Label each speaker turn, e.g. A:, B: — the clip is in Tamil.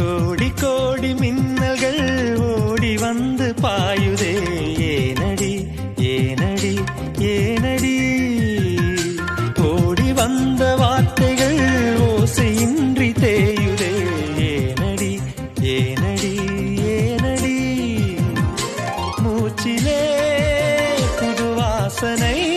A: கோடி கோடி மின்னல்கள் ஓடி வந்து பாயுதே. ஏனடி ஏனடி ஏனடி. ஓடி வந்த வார்த்தைகள் ஓசையின்றி தேயுதே. ஏனடி ஏனடி ஏனடி. மூச்சிலே புது வாசனை